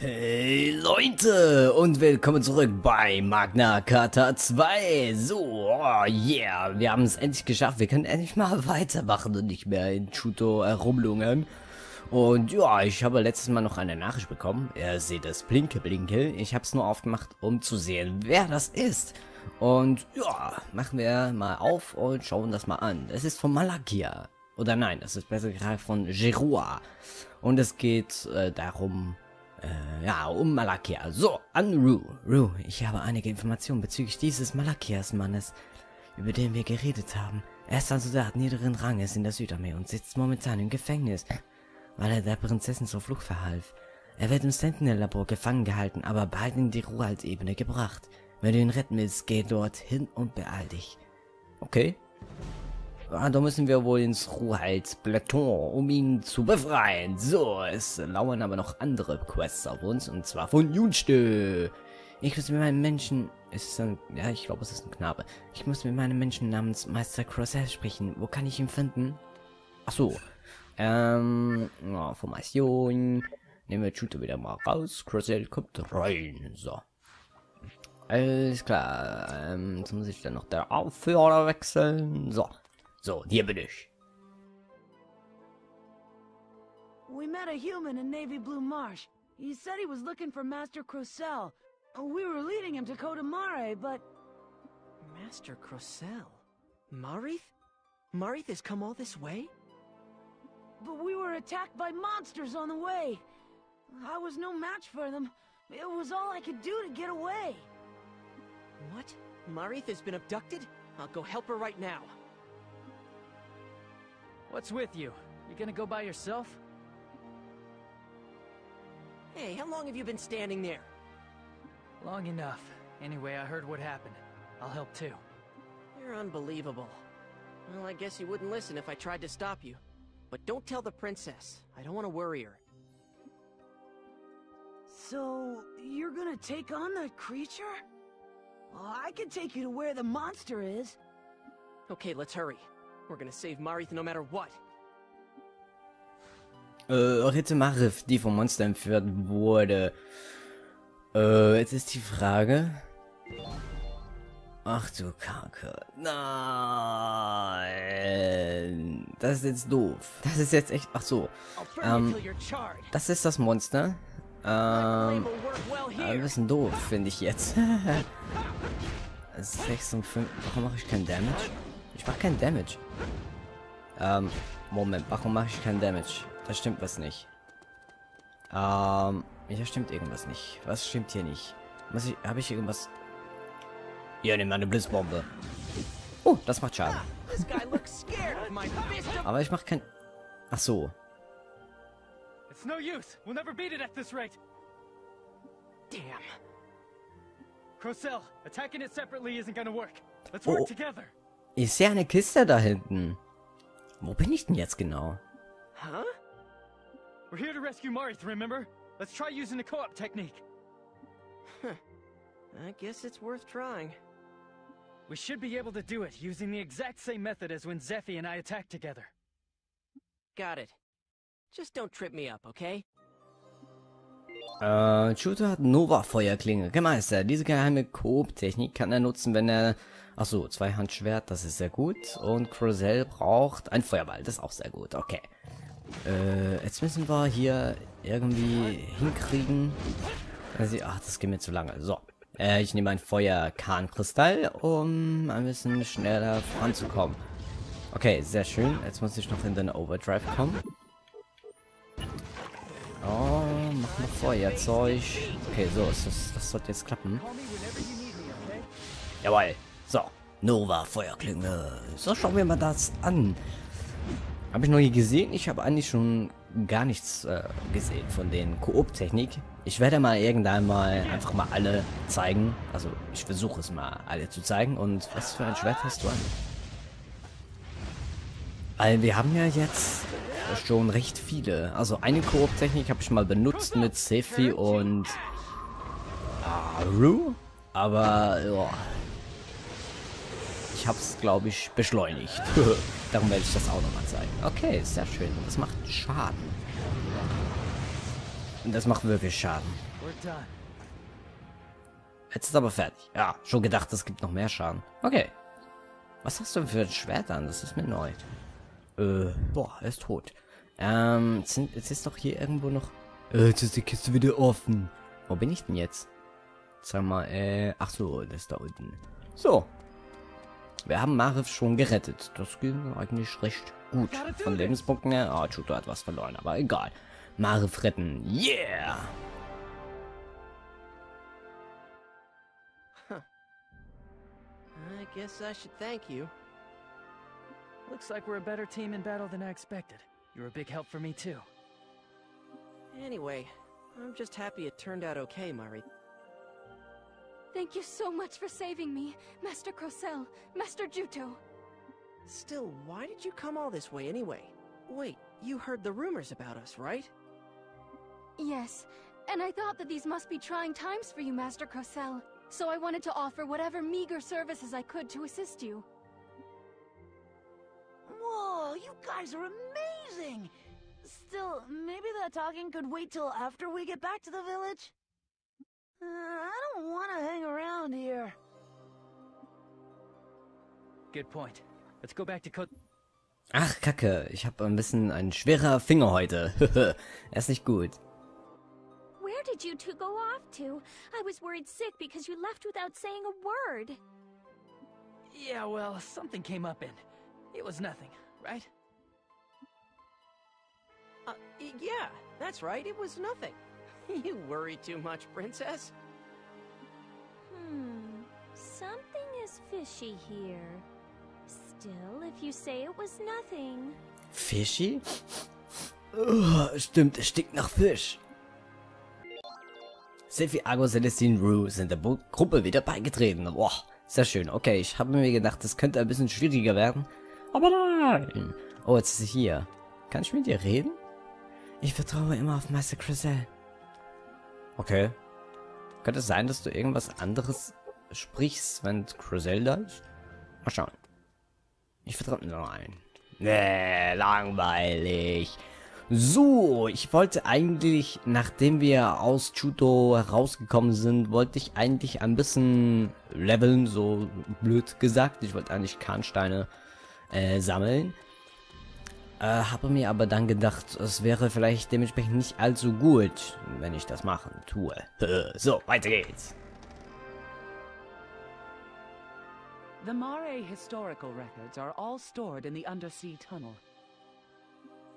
Hey Leute und willkommen zurück bei Magna Carta 2. So, oh yeah, wir haben es endlich geschafft. Wir können endlich mal weitermachen und nicht mehr in Chuto herumlungern. Und ja, ich habe letztes Mal noch eine Nachricht bekommen. Ihr seht es, Blinke Blinke. Ich habe es nur aufgemacht, um zu sehen, wer das ist. Und ja, machen wir mal auf und schauen das mal an. Es ist von Malakia. Oder nein, es ist besser gesagt von Gerua. Und es geht äh, darum, äh, ja, um Malakia. So, an Ru. Ru, ich habe einige Informationen bezüglich dieses Malakias-Mannes, über den wir geredet haben. Er ist ein Soldat niederen Ranges in der Südarmee und sitzt momentan im Gefängnis, weil er der Prinzessin zur Flucht verhalf. Er wird im Sentinel-Labor gefangen gehalten, aber bald in die Ruhalt-Ebene gebracht. Wenn du ihn retten willst, geh dorthin und beeil dich. Okay. Ah, da müssen wir wohl ins Ruhalt-Plateau, um ihn zu befreien. So, es lauern aber noch andere Quests auf uns, und zwar von Junste. Ich muss mit meinem Menschen... Ist ein... Ja, ich glaube, es ist ein Knabe. Ich muss mit meinem Menschen namens Meister Crossell sprechen. Wo kann ich ihn finden? Ach so. Ähm... Ja, Formation. Nehmen wir Shooter wieder mal raus. Crossell kommt rein. So. Alles klar. Ähm, jetzt muss ich dann noch der Aufführer wechseln. So. So, hier bin ich. We met a human in Navy Blue Marsh. He said he was looking for Master Crocell. We were leading him to Kodamare, but... Master Crocell? Marith? Marith has come all this way? But we were attacked by monsters on the way. I was no match for them. It was all I could do to get away. What? Marith has been abducted? I'll go help her right now. What's with you? You gonna go by yourself? Hey, how long have you been standing there? Long enough. Anyway, I heard what happened. I'll help too. You're unbelievable. Well, I guess you wouldn't listen if I tried to stop you. But don't tell the princess. I don't want to worry her. So, you're gonna take on that creature? Well, I can take you to where the monster is. Okay, let's hurry. We're gonna save Marith no matter what. Äh, Ritte Marif, die vom Monster entführt wurde. Äh, jetzt ist die Frage. Ach du Kacke. Nein. Das ist jetzt doof. Das ist jetzt echt... Ach so. Ähm, das ist das Monster. Ähm, ein bisschen doof, finde ich jetzt. 6 und 5. Warum mache ich kein Damage? Ich mache kein Damage. Ähm, Moment, warum mache ich kein Damage? Da stimmt was nicht. Ähm, hier stimmt irgendwas nicht. Was stimmt hier nicht? Muss ich, habe ich irgendwas... Ja, nimm eine Blitzbombe. Oh, das macht Schaden. Aber ich mache kein... Ach so. It's no use. We'll never beat it at this rate. Damn. Crocell, attacking it separately isn't gonna work. Let's work Oh. together. Ich sehe eine Kiste da hinten. Wo bin ich denn jetzt genau? Huh? We're here to rescue Marith, remember? Let's try using the co-op technique. I guess it's worth trying. We should be able to do it using the exact same method as when Zephy and I attacked together. Got it. Just don't trip me up, okay? Äh, Shooter hat Nova-Feuerklinge gemeistert. Diese geheime Coop-Technik kann er nutzen, wenn er... Achso, Zweihandschwert, das ist sehr gut. Und Crozell braucht ein Feuerball, das ist auch sehr gut. Okay. Äh, jetzt müssen wir hier irgendwie hinkriegen. Also, ach, das geht mir zu lange. So. Äh, ich nehme ein Feuerkahnkristall, um ein bisschen schneller voranzukommen. Okay, sehr schön. Jetzt muss ich noch in den Overdrive kommen. Oh, mach noch Feuerzeug. Okay, so, das, das sollte jetzt klappen. Jawohl. So, Nova Feuerklinge. So, schauen wir mal das an. Habe ich noch nie gesehen. Ich habe eigentlich schon gar nichts äh, gesehen von den Koop-Technik. Ich werde mal irgendwann mal einfach mal alle zeigen. Also, ich versuche es mal alle zu zeigen. Und was für ein Schwert hast du an? Weil wir haben ja jetzt schon recht viele. Also eine Koop-Technik habe ich mal benutzt mit Sefi und Aru. Aber ja, ich habe es, glaube ich, beschleunigt. Darum werde ich das auch nochmal zeigen. Okay, sehr schön. Das macht Schaden. Und das macht wirklich Schaden. Jetzt ist aber fertig. Ja, schon gedacht, es gibt noch mehr Schaden. Okay. Was hast du für ein Schwert an? Das ist mir neu. Äh, boah, er ist tot. Ähm, jetzt, sind, jetzt ist doch hier irgendwo noch... Äh, jetzt ist die Kiste wieder offen. Wo bin ich denn jetzt? Sag mal, äh, ach so, das ist da unten. So. Wir haben Marif schon gerettet. Das ging eigentlich recht gut. Von Lebenspunkten her. Ah, Chuto hat was verloren, aber egal. Marif retten. Yeah! I guess I should thank you. Looks like we're a better team in battle than I expected. You're a big help for me too. Anyway, I'm just happy it turned out okay, Mari. Thank you so much for saving me, Master Crocel, Master Juto. Still, why did you come all this way anyway? Wait, you heard the rumors about us, right? Yes, and I thought that these must be trying times for you, Master Crocel. So I wanted to offer whatever meager services I could to assist you. Whoa, you guys are amazing! Still, maybe that talking could wait till after we get back to the village? Uh, I don't want to hang around here. Good point. Let's go back to Kot. Ach, Kacke. Ich habe ein bisschen ein schwerer Finger heute. er ist nicht gut. Where did you two go off to? I was worried sick because you left without saying a word. Yeah, well, something came up and it was nothing, right? Uh, yeah, that's right, it was nothing. you worry too much, Princess. Hmm, something is fishy here. Still, if you say it was nothing. Fischi? Oh, stimmt, es stinkt nach Fisch. Sylvie, Argo, Celestine, Rue sind der Bo Gruppe wieder beigetreten. Boah, sehr schön. Okay, ich habe mir gedacht, das könnte ein bisschen schwieriger werden. Aber nein. Oh, jetzt ist sie hier. Kann ich mit ihr reden? Ich vertraue immer auf Meister Crisel. Okay. Könnte es sein, dass du irgendwas anderes sprichst, wenn Crisel da ist? Mal schauen. Ich vertraue... Nein. Nee, langweilig. So, ich wollte eigentlich, nachdem wir aus Chuto herausgekommen sind, wollte ich eigentlich ein bisschen leveln, so blöd gesagt. Ich wollte eigentlich Kahnsteine äh, sammeln. Äh, habe mir aber dann gedacht, es wäre vielleicht dementsprechend nicht allzu gut, wenn ich das machen tue. so, weiter geht's. The Mare historical records are all stored in the undersea tunnel.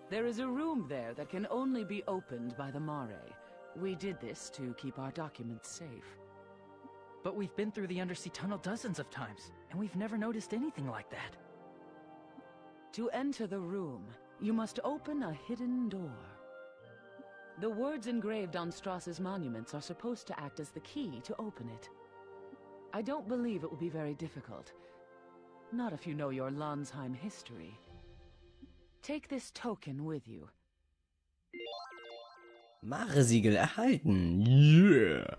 There is a room there that can only be opened by the Mare. We did this to keep our documents safe. But we've been through the undersea tunnel dozens of times, and we've never noticed anything like that. To enter the room, you must open a hidden door. The words engraved on Strauss's monuments are supposed to act as the key to open it. I don't believe it will be very difficult. Not if you know your Landsheim history. Take this token with you. Mare-Siegel erhalten. Yeah.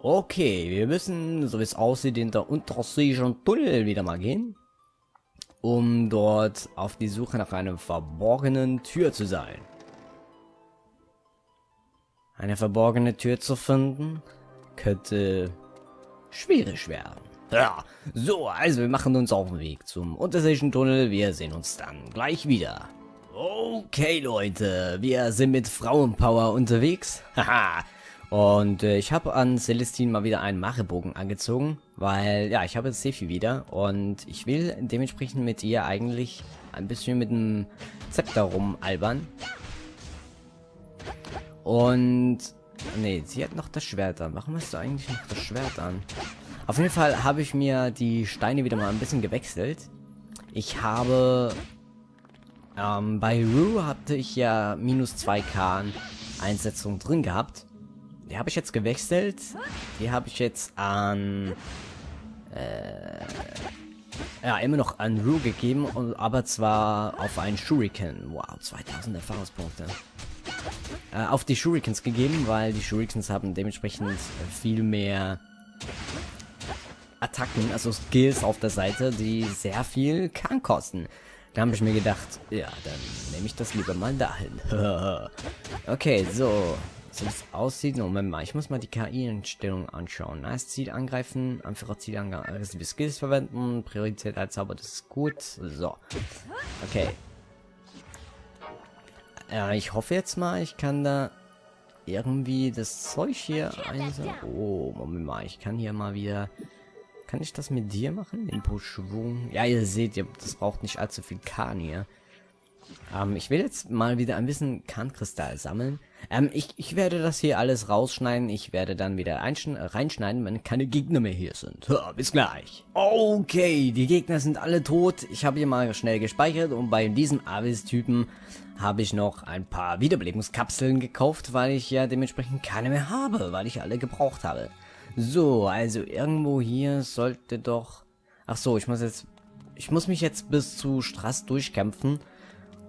Okay, wir müssen, so wie es aussieht, in der unterseeischen Tunnel wieder mal gehen. Um dort auf die Suche nach einer verborgenen Tür zu sein. Eine verborgene Tür zu finden, könnte schwierig werden. Ja, so, also wir machen uns auf den Weg zum unterseeischen Tunnel. Wir sehen uns dann gleich wieder. Okay, Leute, wir sind mit Frauenpower unterwegs. Haha. Und äh, ich habe an Celestine mal wieder einen Machebogen angezogen, weil, ja, ich habe jetzt Sefi wieder und ich will dementsprechend mit ihr eigentlich ein bisschen mit dem Zepter rumalbern. Und, nee, sie hat noch das Schwert an. Warum hast du eigentlich noch das Schwert an? Auf jeden Fall habe ich mir die Steine wieder mal ein bisschen gewechselt. Ich habe ähm, bei Rue hatte ich ja minus 2k Einsetzung drin gehabt. Die habe ich jetzt gewechselt. Die habe ich jetzt an äh, ja, immer noch an Rue gegeben, und, aber zwar auf einen Shuriken. Wow, 2000 Erfahrungspunkte. Äh, auf die Shurikens gegeben, weil die Shurikens haben dementsprechend viel mehr Attacken, also Skills auf der Seite, die sehr viel kann kosten. Da habe ich mir gedacht, ja, dann nehme ich das lieber mal dahin. okay, so. So wie es aussieht. Moment mal, ich muss mal die KI-Einstellung anschauen. Nice Ziel angreifen, einfacher Ziel angreifen, aggressive Skills verwenden, Priorität als Zauber, das ist gut. So. Okay. Ja, ich hoffe jetzt mal, ich kann da irgendwie das Zeug hier einsetzen. Oh, Moment mal, ich kann hier mal wieder... Kann ich das mit dir machen? Impo-Schwung. Ja, ihr seht, das braucht nicht allzu viel Kahn hier. Ähm, ich will jetzt mal wieder ein bisschen Kahnkristall sammeln. Ähm, ich, ich werde das hier alles rausschneiden. Ich werde dann wieder reinschneiden, wenn keine Gegner mehr hier sind. Ja, bis gleich. Okay, die Gegner sind alle tot. Ich habe hier mal schnell gespeichert und bei diesem Avis-Typen habe ich noch ein paar Wiederbelebungskapseln gekauft, weil ich ja dementsprechend keine mehr habe, weil ich alle gebraucht habe. So, also irgendwo hier sollte doch... Ach so, ich muss jetzt... Ich muss mich jetzt bis zu Strass durchkämpfen.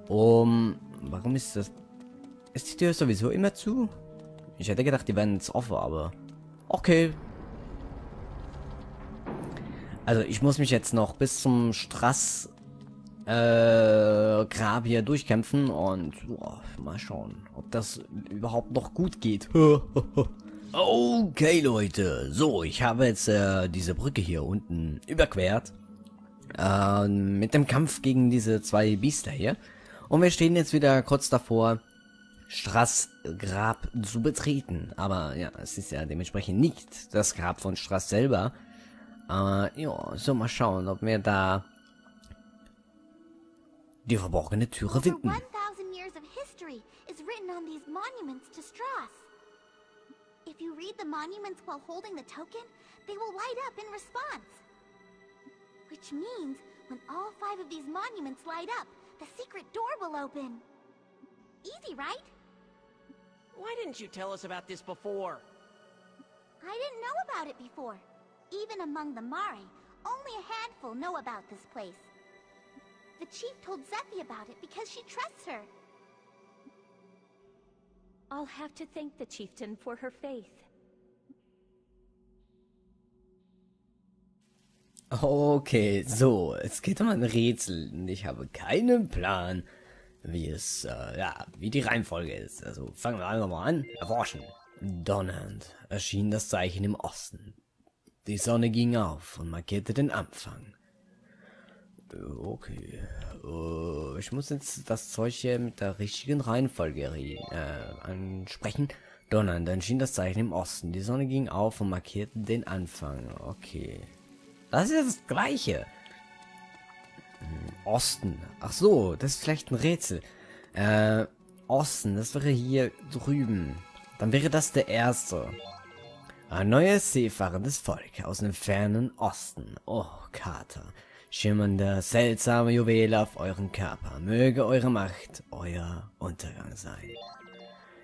Um... Warum ist das... Ist die Tür sowieso immer zu? Ich hätte gedacht, die wären jetzt offen, aber... Okay. Also ich muss mich jetzt noch bis zum Strass äh, Grab hier durchkämpfen und boah, mal schauen, ob das überhaupt noch gut geht. okay, Leute. So, ich habe jetzt äh, diese Brücke hier unten überquert. Äh, mit dem Kampf gegen diese zwei Biester hier. Und wir stehen jetzt wieder kurz davor, Strass Grab zu betreten. Aber ja, es ist ja dementsprechend nicht das Grab von Strass selber. Aber ja, so mal schauen, ob wir da die verborgene Türe finden. If you read the monuments while holding the token, they will light up in response. Which means, when all five of these monuments light up, the secret door will open. Easy, right? Why didn't you tell us about this before? I didn't know about it before. Even among the Mari, only a handful know about this place. The chief told Zephy about it because she trusts her. I'll have to thank the chieftain for her faith. Okay, so, es geht um ein Rätsel und ich habe keinen Plan, wie es, äh, ja, wie die Reihenfolge ist. Also fangen wir einfach mal an. Erforschen. Donnernd erschien das Zeichen im Osten. Die Sonne ging auf und markierte den Anfang. Okay. Uh, ich muss jetzt das Zeug hier mit der richtigen Reihenfolge äh, ansprechen. Donnern, dann schien das Zeichen im Osten. Die Sonne ging auf und markierte den Anfang. Okay. Das ist das gleiche. Hm, Osten. Ach so, das ist vielleicht ein Rätsel. Äh, Osten, das wäre hier drüben. Dann wäre das der erste. Ein neues seefahrendes Volk aus dem fernen Osten. Oh, Kater schimmernde, seltsame Juwele auf euren Körper. Möge eure Macht euer Untergang sein.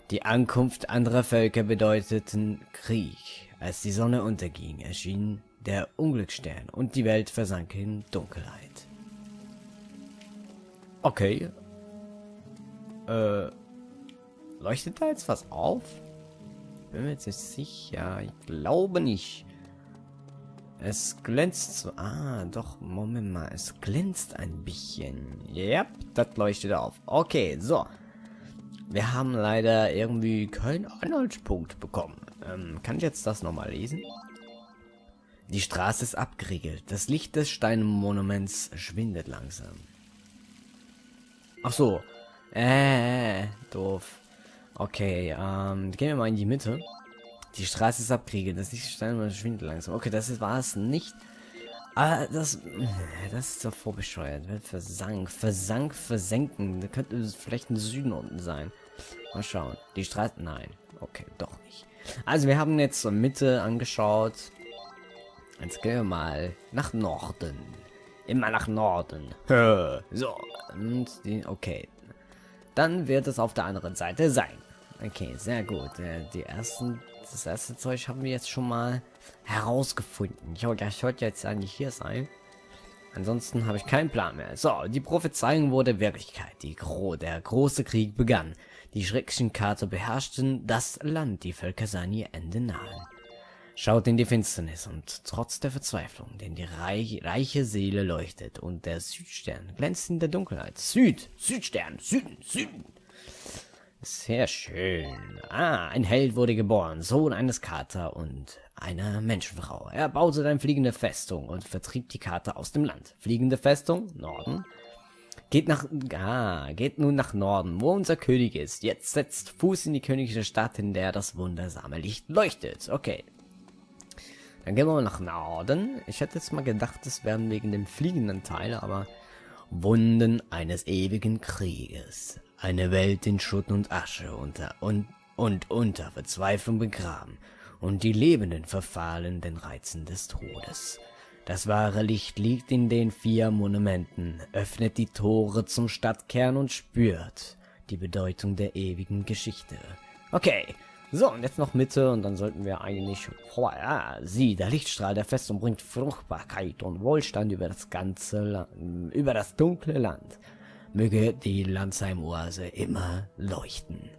Die Ankunft anderer Völker bedeuteten Krieg. Als die Sonne unterging, erschien der Unglücksstern und die Welt versank in Dunkelheit. Okay. Äh, leuchtet da jetzt was auf? Bin mir jetzt nicht sicher. Ich glaube nicht. Es glänzt so. Ah, doch, Moment mal. Es glänzt ein bisschen. Yep, das leuchtet auf. Okay, so. Wir haben leider irgendwie keinen Anhaltspunkt bekommen. Ähm, kann ich jetzt das nochmal lesen? Die Straße ist abgeriegelt. Das Licht des Steinmonuments schwindet langsam. Ach so. Äh, doof. Okay, ähm, gehen wir mal in die Mitte. Die Straße ist abkriege, das nicht steil und schwindet langsam. Okay, das war es nicht. Aber das, das ist doch vorbescheuert. Versank, versank, versenken. Da könnte vielleicht ein Süden unten sein. Mal schauen. Die Straße, nein. Okay, doch nicht. Also wir haben jetzt zur Mitte angeschaut. Jetzt gehen wir mal nach Norden. Immer nach Norden. So. Und die, okay. Dann wird es auf der anderen Seite sein. Okay, sehr gut. Äh, die ersten das erste Zeug haben wir jetzt schon mal herausgefunden. Ich, das sollte jetzt eigentlich hier sein. Ansonsten habe ich keinen Plan mehr. So, die Prophezeiung wurde Wirklichkeit. Die Gro der große Krieg begann. Die schrecklichen Kater beherrschten das Land. Die Völker sahen ihr Ende nahe. Schaut in die Finsternis und trotz der Verzweiflung, denn die reich, reiche Seele leuchtet und der Südstern glänzt in der Dunkelheit. Süd, Südstern, Süden, Süden. Sehr schön. Ah, ein Held wurde geboren, Sohn eines Kater und einer Menschenfrau. Er baute eine fliegende Festung und vertrieb die Kater aus dem Land. Fliegende Festung, Norden. Geht nach, ah, geht nun nach Norden, wo unser König ist. Jetzt setzt Fuß in die königliche Stadt, in der das wundersame Licht leuchtet. Okay. Dann gehen wir mal nach Norden. Ich hätte jetzt mal gedacht, es wären wegen dem fliegenden Teil, aber Wunden eines ewigen Krieges. Eine Welt in Schutt und Asche unter und, und unter Verzweiflung begraben und die Lebenden verfahlen den Reizen des Todes. Das wahre Licht liegt in den vier Monumenten, öffnet die Tore zum Stadtkern und spürt die Bedeutung der ewigen Geschichte. Okay, so, und jetzt noch Mitte und dann sollten wir eigentlich... Oh, ja, sie, der Lichtstrahl der Festung bringt Fruchtbarkeit und Wohlstand über das ganze Land, über das dunkle Land möge die Landsheim-Oase immer leuchten.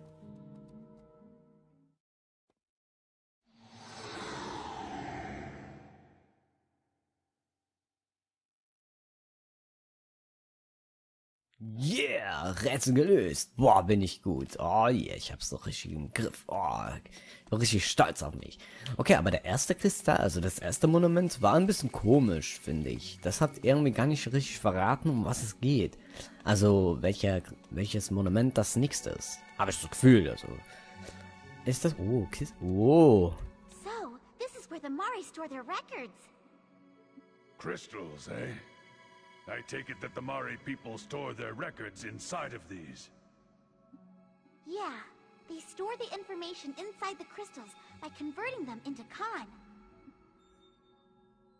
Yeah, Rätsel gelöst. Boah, bin ich gut. Oh yeah, ich hab's doch richtig im Griff. Oh, bin richtig stolz auf mich. Okay, aber der erste Kristall, also das erste Monument, war ein bisschen komisch, finde ich. Das hat irgendwie gar nicht richtig verraten, um was es geht. Also, welcher, welches Monument das nächste ist. Habe ich das Gefühl, also. Ist das... Oh, Kist... Oh. So, this is where the Mari store their records. Crystals, eh? I take it that the Mari people store their records inside of these. Yeah, they store the information inside the crystals by converting them into Khan.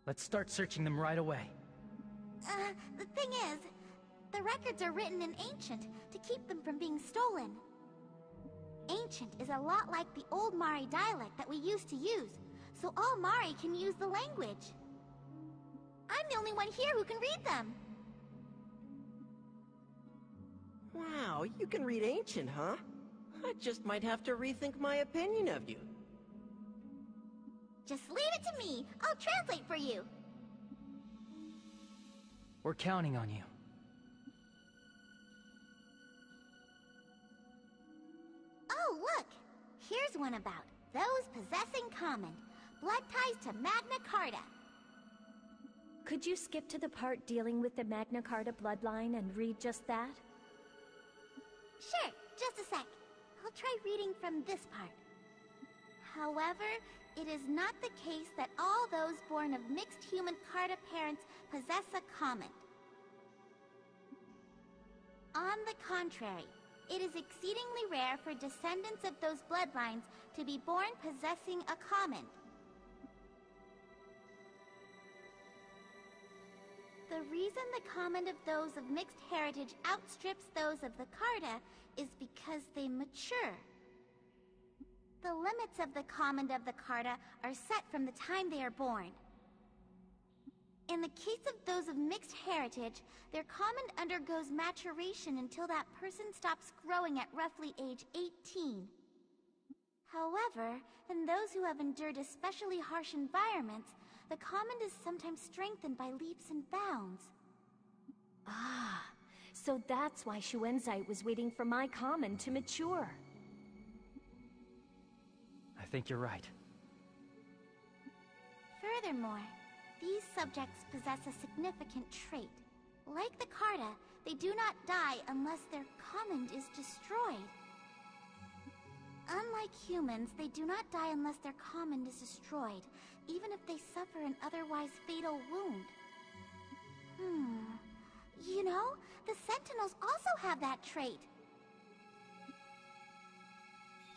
Let's start searching them right away. Uh, the thing is, the records are written in Ancient to keep them from being stolen. Ancient is a lot like the old Mari dialect that we used to use, so all Mari can use the language. I'm the only one here who can read them. Wow, you can read Ancient, huh? I just might have to rethink my opinion of you. Just leave it to me. I'll translate for you. We're counting on you. Oh, look! Here's one about those possessing common. Blood ties to Magna Carta. Could you skip to the part dealing with the Magna Carta bloodline and read just that? Sure, just a sec. I'll try reading from this part. However, it is not the case that all those born of mixed human Carta parents possess a comet. On the contrary, it is exceedingly rare for descendants of those bloodlines to be born possessing a comet. The reason the comment of those of mixed heritage outstrips those of the Carta is because they mature. The limits of the comment of the Carta are set from the time they are born. In the case of those of mixed heritage, their comment undergoes maturation until that person stops growing at roughly age 18. However, in those who have endured especially harsh environments, the comment is sometimes strengthened by leaps and bounds. Ah, so that's why Shuenzite was waiting for my common to mature. I think you're right. Furthermore, these subjects possess a significant trait. Like the Carta, they do not die unless their command is destroyed. Unlike humans, they do not die unless their command is destroyed, even if they suffer an otherwise fatal wound. Hmm. You know, the Sentinels also have that trait.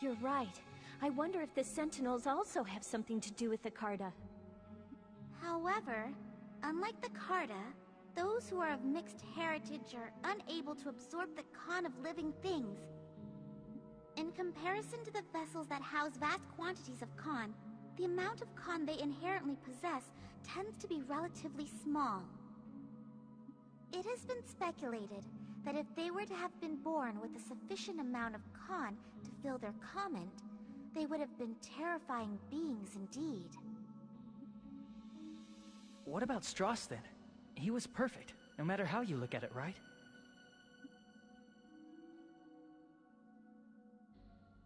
You're right. I wonder if the Sentinels also have something to do with the Carta. However, unlike the Carta, those who are of mixed heritage are unable to absorb the con of living things. In comparison to the vessels that house vast quantities of con, the amount of con they inherently possess tends to be relatively small. It has been speculated that if they were to have been born with a sufficient amount of con to fill their comment, they would have been terrifying beings indeed. What about Strauss then? He was perfect, no matter how you look at it, right?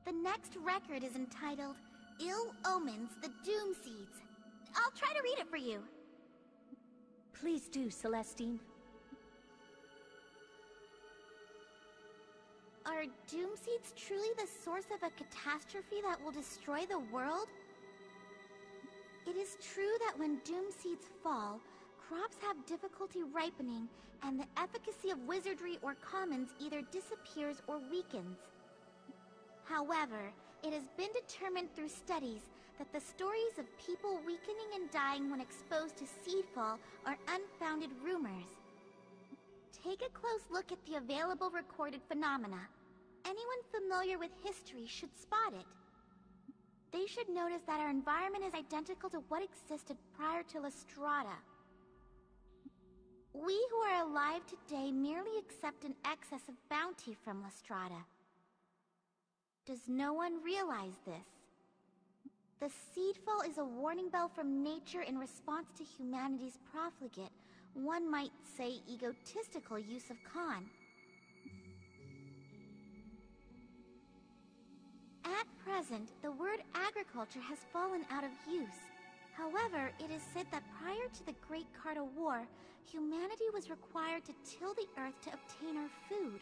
The next record is entitled Ill Omens, the Doom Seeds. I'll try to read it for you. Please do, Celestine. Are Doom Seeds truly the source of a catastrophe that will destroy the world? It is true that when Doom Seeds fall, crops have difficulty ripening, and the efficacy of wizardry or commons either disappears or weakens. However, it has been determined through studies that the stories of people weakening and dying when exposed to seedfall are unfounded rumors. Take a close look at the available recorded phenomena. Anyone familiar with history should spot it. They should notice that our environment is identical to what existed prior to Lestrada. We who are alive today merely accept an excess of bounty from Lestrada. Does no one realize this? The Seedfall is a warning bell from nature in response to humanity's profligate, one might say egotistical use of Khan. At present, the word agriculture has fallen out of use. However, it is said that prior to the Great Carta War, humanity was required to till the earth to obtain our food.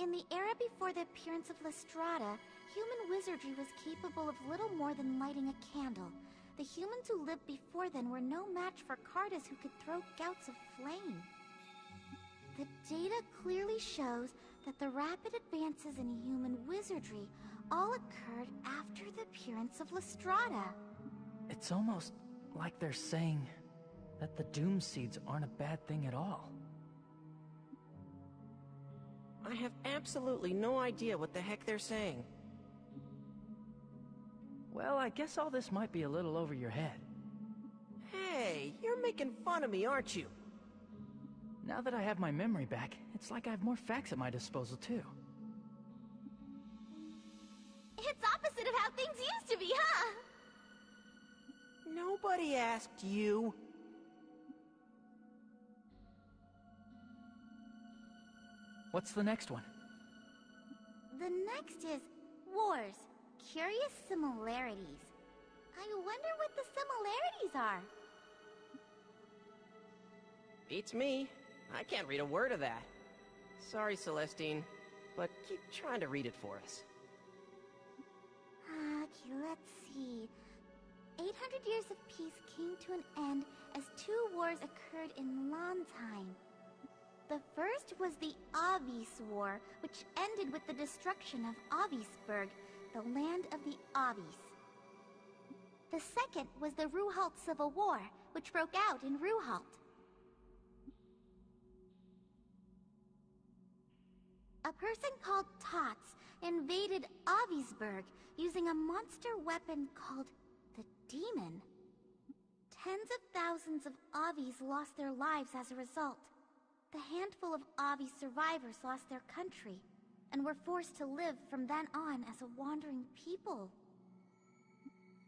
In the era before the appearance of Lestrada, human wizardry was capable of little more than lighting a candle. The humans who lived before then were no match for Cartas who could throw gouts of flame. The data clearly shows that the rapid advances in human wizardry all occurred after the appearance of Lestrada. It's almost like they're saying that the Doom Seeds aren't a bad thing at all. I have absolutely no idea what the heck they're saying. Well, I guess all this might be a little over your head. Hey, you're making fun of me, aren't you? Now that I have my memory back, it's like I have more facts at my disposal, too. It's opposite of how things used to be, huh? Nobody asked you. What's the next one? The next is Wars. Curious similarities. I wonder what the similarities are. Beats me. I can't read a word of that. Sorry, Celestine, but keep trying to read it for us. Uh, okay, let's see. 800 years of peace came to an end as two wars occurred in Landheim. The first was the Avis War, which ended with the destruction of Avisburg, the land of the Avis. The second was the Ruhalt Civil War, which broke out in Ruhalt. A person called Tots invaded Avisburg using a monster weapon called the Demon. Tens of thousands of Avis lost their lives as a result. The handful of Avi survivors lost their country and were forced to live from then on as a wandering people.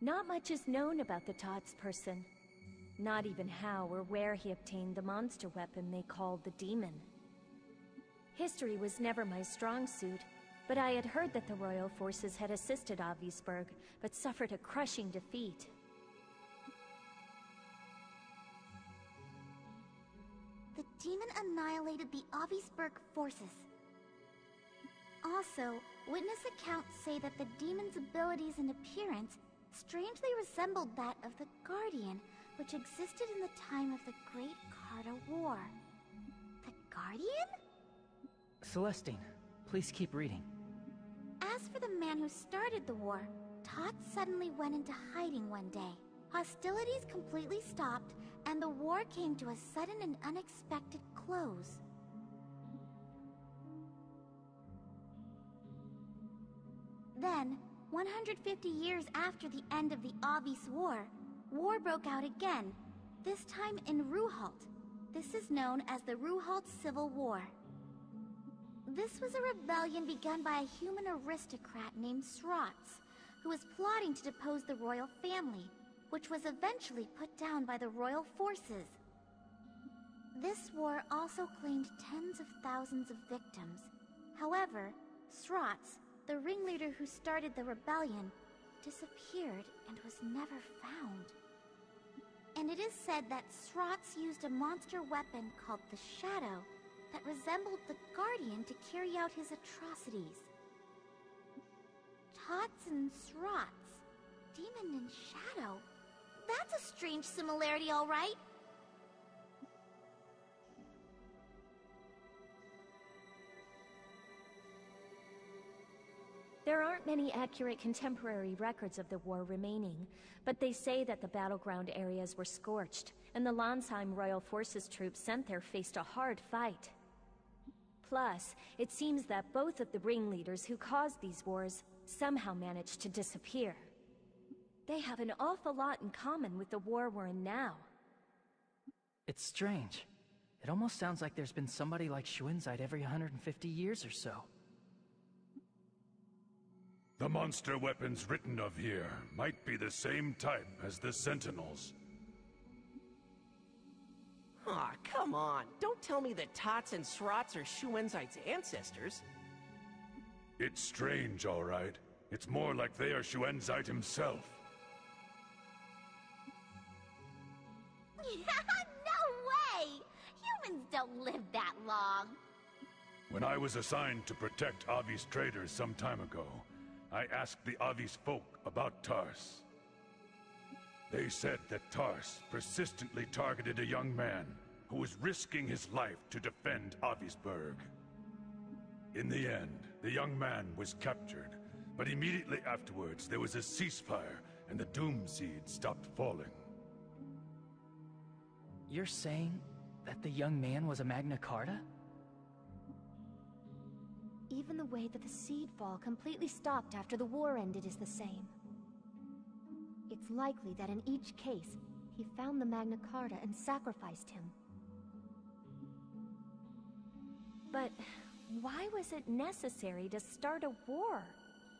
Not much is known about the Tots person. Not even how or where he obtained the monster weapon they called the Demon. History was never my strong suit, but I had heard that the royal forces had assisted Avisburg, but suffered a crushing defeat. Demon annihilated the Avisburg forces. Also, witness accounts say that the demon's abilities and appearance strangely resembled that of the Guardian, which existed in the time of the Great Carta War. The Guardian? Celestine, please keep reading. As for the man who started the war, Tot suddenly went into hiding one day. Hostilities completely stopped, and the war came to a sudden and unexpected close. Then, 150 years after the end of the Avis War, war broke out again, this time in Ruhalt. This is known as the Ruhalt Civil War. This was a rebellion begun by a human aristocrat named Srotz, who was plotting to depose the royal family, which was eventually put down by the royal forces. This war also claimed tens of thousands of victims. However, Srotz, the ringleader who started the rebellion, disappeared and was never found. And it is said that Srotz used a monster weapon called the Shadow that resembled the Guardian to carry out his atrocities. Tots and Srotz, Demon and Shadow. That's a strange similarity, all right. There aren't many accurate contemporary records of the war remaining, but they say that the battleground areas were scorched, and the Lansheim Royal Forces troops sent there faced a hard fight. Plus, it seems that both of the ringleaders who caused these wars somehow managed to disappear. They have an awful lot in common with the war we're in now. It's strange. It almost sounds like there's been somebody like Shuinzite every 150 years or so. The monster weapons written of here might be the same type as the Sentinels. Aw, come on. Don't tell me that Tots and Srots are Shuenzite's ancestors. It's strange, all right. It's more like they are Shuenzite himself. no way! Humans don't live that long. When I was assigned to protect Avi's traders some time ago, I asked the Avis folk about Tars. They said that Tars persistently targeted a young man who was risking his life to defend Avisburg. In the end, the young man was captured, but immediately afterwards there was a ceasefire and the Doom Seed stopped falling. You're saying that the young man was a Magna Carta? Even the way that the seed fall completely stopped after the war ended is the same. It's likely that in each case, he found the Magna Carta and sacrificed him. But why was it necessary to start a war?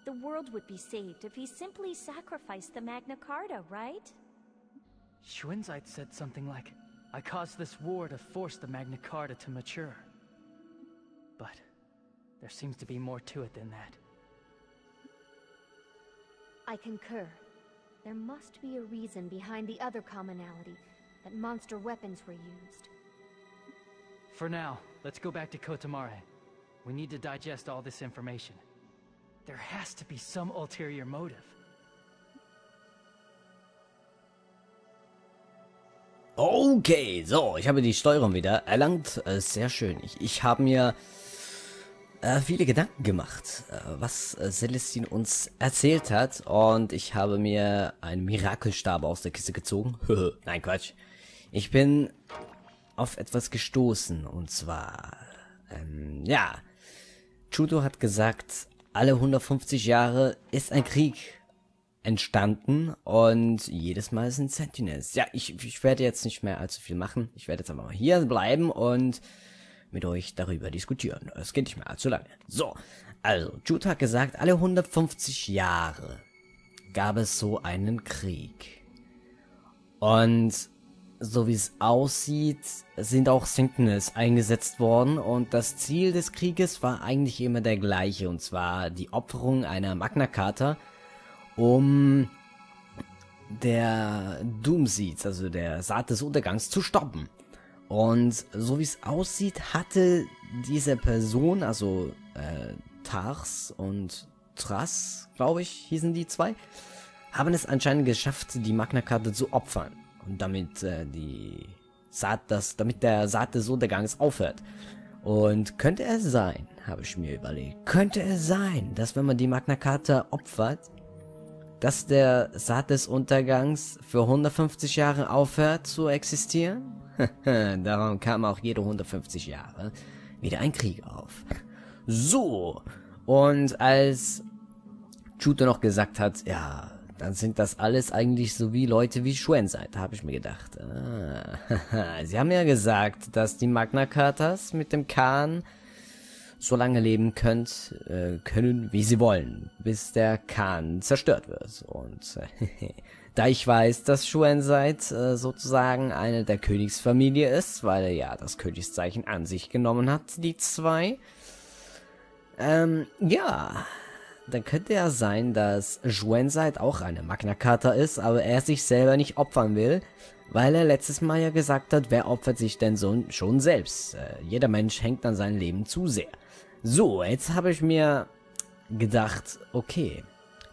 The world would be saved if he simply sacrificed the Magna Carta, right? Shuinzite said something like, I caused this war to force the Magna Carta to mature. But there seems to be more to it than that. I concur. There must be a reason behind the other commonality, that monster weapons were used. For now, let's go back to Kotamare. We need to digest all this information. There has to be some ulterior motive. Okay, so, ich habe die Steuerung wieder erlangt. Äh, sehr schön. Ich, ich habe mir äh, viele Gedanken gemacht, äh, was äh, Celestine uns erzählt hat. Und ich habe mir einen Mirakelstab aus der Kiste gezogen. Nein, Quatsch. Ich bin auf etwas gestoßen. Und zwar, ähm, ja. Chuto hat gesagt, alle 150 Jahre ist ein Krieg entstanden und jedes Mal sind Sentinels. Ja, ich, ich werde jetzt nicht mehr allzu viel machen. Ich werde jetzt einfach mal hier bleiben und mit euch darüber diskutieren. Es geht nicht mehr allzu lange. So, also, Jude hat gesagt, alle 150 Jahre gab es so einen Krieg. Und so wie es aussieht, sind auch Sentinels eingesetzt worden und das Ziel des Krieges war eigentlich immer der gleiche und zwar die Opferung einer Magna Carta, um der Doomseeds, also der Saat des Untergangs, zu stoppen. Und so wie es aussieht, hatte diese Person, also äh, Tars und Trass, glaube ich, hießen die zwei, haben es anscheinend geschafft, die Magna Carta zu opfern. Und damit äh, die Saat, das, damit der Saat des Untergangs aufhört. Und könnte es sein, habe ich mir überlegt, könnte es sein, dass wenn man die Magna Carta opfert, dass der Saat des Untergangs für 150 Jahre aufhört zu existieren? Darum kam auch jede 150 Jahre wieder ein Krieg auf. So, und als Chuto noch gesagt hat, ja, dann sind das alles eigentlich so wie Leute wie Schwen seid, habe ich mir gedacht. Ah, Sie haben ja gesagt, dass die Magna Cartas mit dem Khan so lange leben könnt, äh, können, wie sie wollen, bis der Khan zerstört wird. Und äh, Da ich weiß, dass Shuenseit äh, sozusagen eine der Königsfamilie ist, weil er ja das Königszeichen an sich genommen hat, die zwei. Ähm, ja, dann könnte ja sein, dass Shuenseit auch eine Magna Carta ist, aber er sich selber nicht opfern will, weil er letztes Mal ja gesagt hat, wer opfert sich denn so schon selbst? Äh, jeder Mensch hängt an seinem Leben zu sehr. So, jetzt habe ich mir gedacht, okay,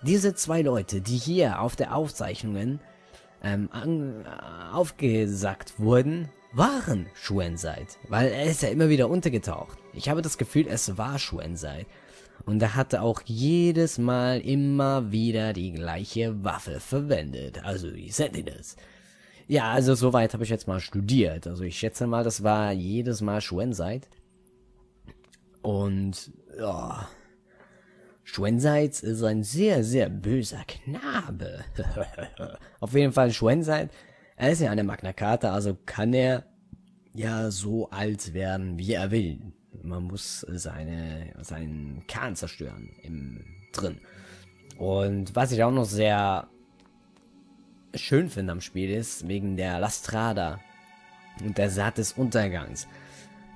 diese zwei Leute, die hier auf der Aufzeichnungen ähm, an, äh, aufgesagt wurden, waren Shuenside, weil er ist ja immer wieder untergetaucht. Ich habe das Gefühl, es war Shuenside. Und er hatte auch jedes Mal immer wieder die gleiche Waffe verwendet, also die Sentinels. Ja, also soweit habe ich jetzt mal studiert. Also ich schätze mal, das war jedes Mal Shuenside. Und ja, Schwenseitz ist ein sehr, sehr böser Knabe. Auf jeden Fall Schwenseitz, er ist ja eine Magna Carta, also kann er ja so alt werden, wie er will. Man muss seine, seinen Kahn zerstören im drin. Und was ich auch noch sehr schön finde am Spiel ist, wegen der Lastrada und der Saat des Untergangs.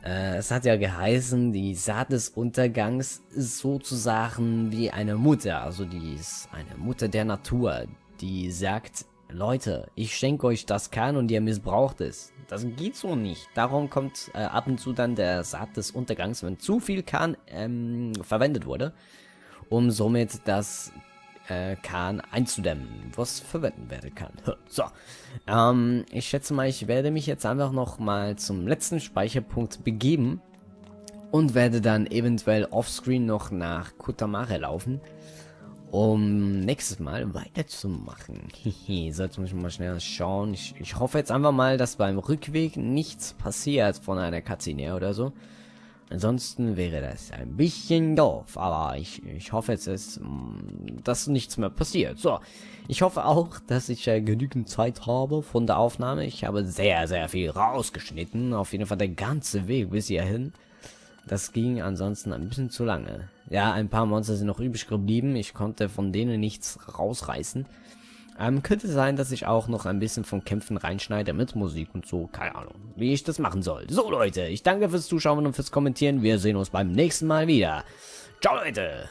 Äh, es hat ja geheißen, die Saat des Untergangs ist sozusagen wie eine Mutter. Also die ist eine Mutter der Natur, die sagt, Leute, ich schenke euch das Kern und ihr missbraucht es. Das geht so nicht. Darum kommt äh, ab und zu dann der Saat des Untergangs, wenn zu viel Kern ähm, verwendet wurde, um somit das äh, Kahn einzudämmen, was verwenden werden kann. So, ähm, ich schätze mal, ich werde mich jetzt einfach noch mal zum letzten Speicherpunkt begeben und werde dann eventuell offscreen noch nach Kutamare laufen, um nächstes Mal weiterzumachen. so, jetzt muss ich mal schnell schauen. Ich, ich hoffe jetzt einfach mal, dass beim Rückweg nichts passiert von einer Cutscene oder so. Ansonsten wäre das ein bisschen doof, aber ich, ich hoffe jetzt, ist, mm, dass nichts mehr passiert. So, ich hoffe auch, dass ich äh, genügend Zeit habe von der Aufnahme. Ich habe sehr, sehr viel rausgeschnitten. Auf jeden Fall der ganze Weg bis hierhin. Das ging ansonsten ein bisschen zu lange. Ja, ein paar Monster sind noch übrig geblieben. Ich konnte von denen nichts rausreißen. Ähm, könnte sein, dass ich auch noch ein bisschen von Kämpfen reinschneide mit Musik und so. Keine Ahnung, wie ich das machen soll. So, Leute, ich danke fürs Zuschauen und fürs Kommentieren. Wir sehen uns beim nächsten Mal wieder. Ciao, Leute!